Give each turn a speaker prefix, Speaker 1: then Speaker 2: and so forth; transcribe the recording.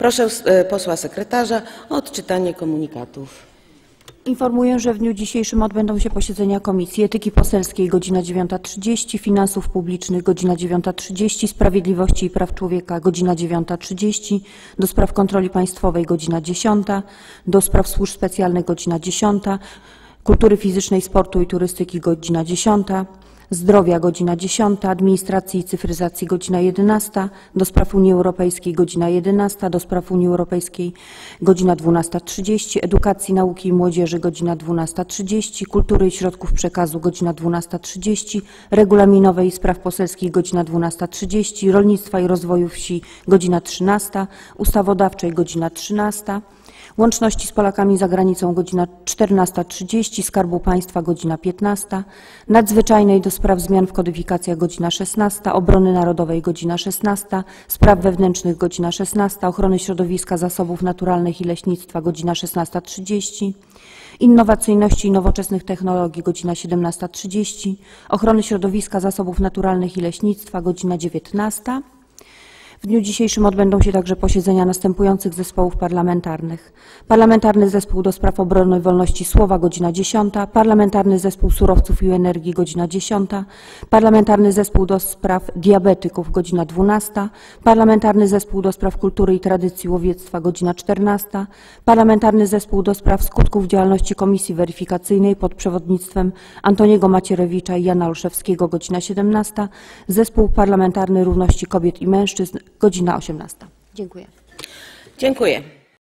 Speaker 1: Proszę e, posła sekretarza o odczytanie komunikatów.
Speaker 2: Informuję, że w dniu dzisiejszym odbędą się posiedzenia Komisji Etyki Poselskiej godzina 9.30, Finansów Publicznych godzina 9.30, Sprawiedliwości i Praw Człowieka godzina 9.30, do Spraw Kontroli Państwowej godzina 10, do Spraw Służb Specjalnych godzina 10, Kultury Fizycznej, Sportu i Turystyki godzina 10, Zdrowia godzina 10, Administracji i Cyfryzacji godzina 11, do Spraw Unii Europejskiej godzina 11, do Spraw Unii Europejskiej godzina 12.30, Edukacji, Nauki i Młodzieży godzina 12.30, Kultury i Środków Przekazu godzina 12.30, Regulaminowej i Spraw Poselskich godzina 12.30, Rolnictwa i Rozwoju Wsi godzina 13, Ustawodawczej godzina 13, Łączności z Polakami za granicą godzina 14.30, Skarbu Państwa godzina 15, Nadzwyczajnej do spraw zmian w kodyfikacjach godzina 16, Obrony Narodowej godzina 16, Spraw Wewnętrznych godzina 16, Ochrony Środowiska, Zasobów Naturalnych i Leśnictwa godzina 16.30, Innowacyjności i Nowoczesnych Technologii godzina 17.30, Ochrony Środowiska, Zasobów Naturalnych i Leśnictwa godzina 19. W dniu dzisiejszym odbędą się także posiedzenia następujących zespołów parlamentarnych. Parlamentarny Zespół do Spraw Obrony i Wolności Słowa godzina 10, Parlamentarny Zespół Surowców i Energii godzina 10, Parlamentarny Zespół do Spraw Diabetyków godzina 12, Parlamentarny Zespół do Spraw Kultury i Tradycji Łowiectwa godzina 14, Parlamentarny Zespół do Spraw Skutków Działalności Komisji Weryfikacyjnej pod przewodnictwem Antoniego Macierewicza i Jana Olszewskiego godzina 17, Zespół Parlamentarny Równości Kobiet i Mężczyzn godzina 18. Dziękuję.
Speaker 1: Dziękuję.